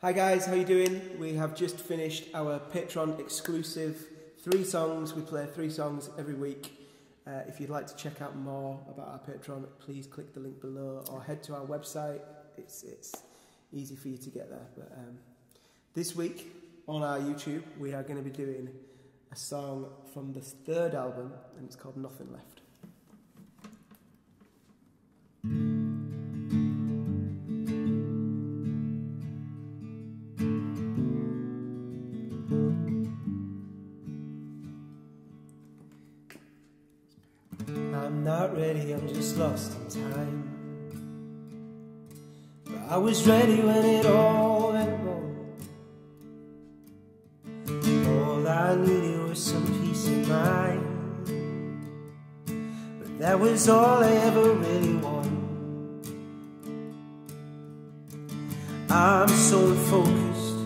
Hi guys, how you doing? We have just finished our Patreon exclusive three songs. We play three songs every week. Uh, if you'd like to check out more about our Patreon, please click the link below or head to our website. It's it's easy for you to get there. But um, this week on our YouTube, we are going to be doing a song from the third album, and it's called Nothing Left. Ready, I'm just lost in time. But I was ready when it all went wrong. All I needed was some peace of mind. But that was all I ever really wanted. I'm so focused,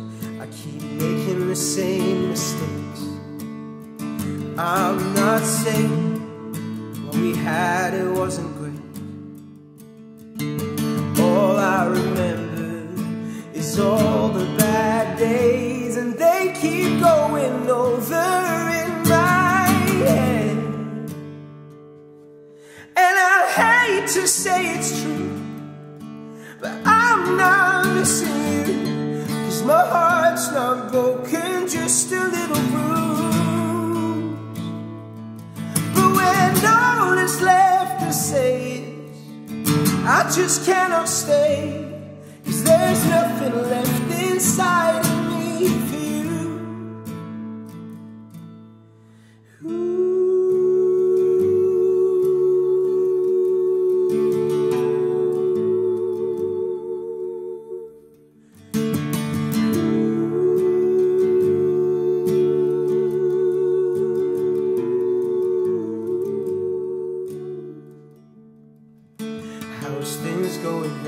I keep making the same mistakes. I'm not saying what we had, it wasn't great. All I remember is all the bad days, and they keep going over in my head. And I hate to say it's true, but I'm not missing you. Cause my heart's not broken, just cannot stay. Cause there's nothing left inside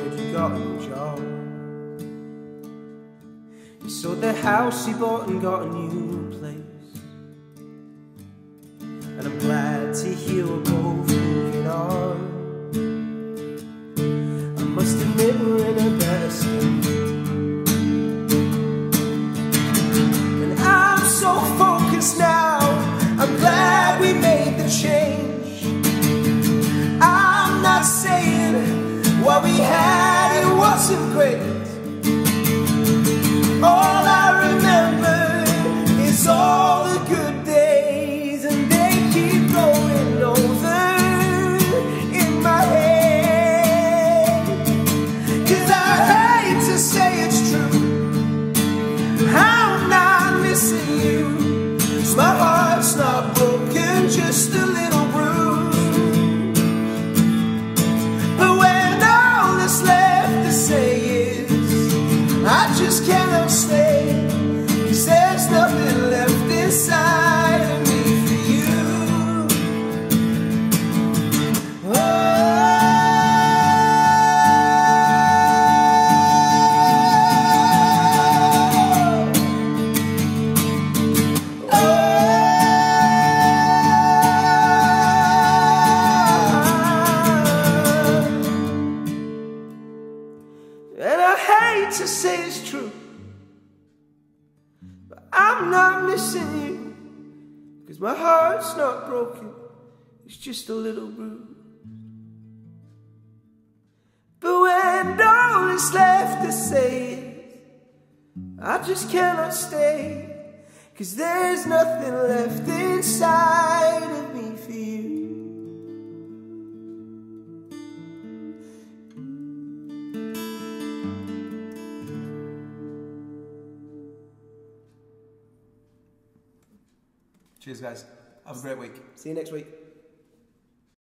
Heard you got a job. You sold the house you bought and got a new place. And I'm glad to hear we're both had, it And I hate to say it's true, but I'm not missing you. Cause my heart's not broken, it's just a little bruised. But when all is left to say I just cannot stay. Cause there's nothing left inside of me for you. Cheers, guys. Have a great week. See you next week.